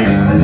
Yeah.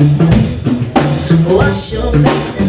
Wash your face